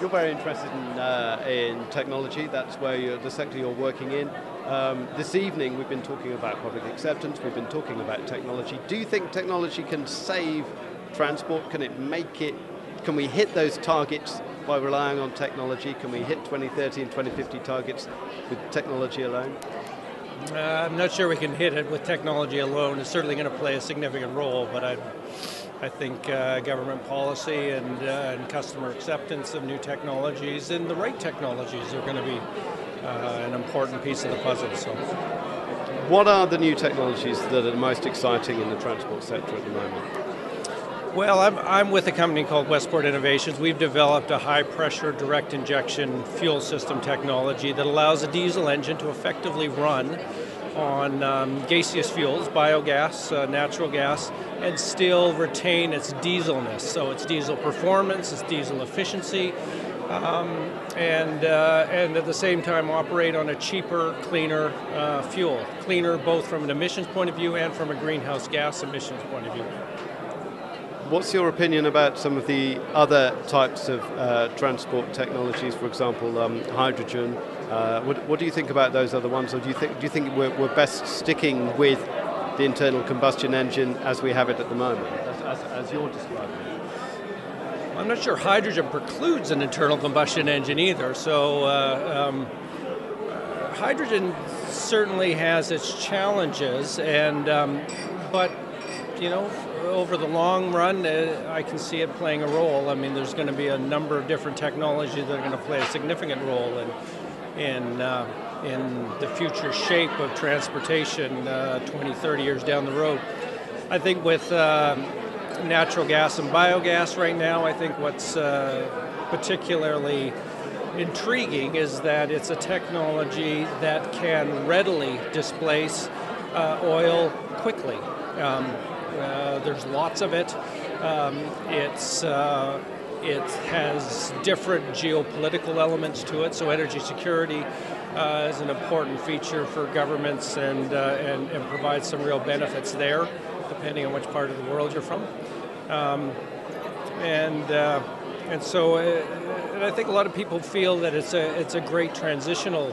You're very interested in, uh, in technology. That's where the sector you're working in. Um, this evening, we've been talking about public acceptance. We've been talking about technology. Do you think technology can save transport? Can it make it? Can we hit those targets by relying on technology? Can we hit 2030 and 2050 targets with technology alone? Uh, I'm not sure we can hit it with technology alone. It's certainly going to play a significant role, but I, I think uh, government policy and, uh, and, customer acceptance of new technologies and the right technologies are going to be uh, an important piece of the puzzle. So, what are the new technologies that are most exciting in the transport sector at the moment? Well, I'm, I'm with a company called Westport Innovations. We've developed a high pressure direct injection fuel system technology that allows a diesel engine to effectively run on um, gaseous fuels, biogas, uh, natural gas, and still retain its dieselness. So its diesel performance, its diesel efficiency, um, and, uh, and at the same time operate on a cheaper, cleaner uh, fuel. Cleaner both from an emissions point of view and from a greenhouse gas emissions point of view. What's your opinion about some of the other types of uh, transport technologies, for example, um, hydrogen? Uh, what, what, do you think about those other ones, or do you think, do you think we're, we're, best sticking with the internal combustion engine as we have it at the moment, as, as, as you're describing? I'm not sure hydrogen precludes an internal combustion engine either. So, uh, um, hydrogen certainly has its challenges, and um, but you know, over the long run, uh, I can see it playing a role. I mean, there's going to be a number of different technologies that are going to play a significant role in in uh, in the future shape of transportation uh, 20, 30 years down the road. I think with uh, natural gas and biogas right now, I think what's uh, particularly intriguing is that it's a technology that can readily displace uh, oil quickly. Um, uh, there's lots of it. Um, it's it has different geopolitical elements to it, so energy security uh, is an important feature for governments and, uh, and, and provides some real benefits there, depending on which part of the world you're from. Um, and uh, and so, uh, and I think a lot of people feel that it's a it's a great transitional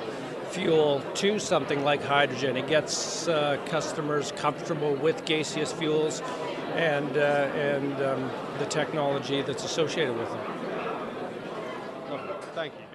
fuel to something like hydrogen. It gets uh, customers comfortable with gaseous fuels and, uh, and um, the technology that's associated with them. Thank you.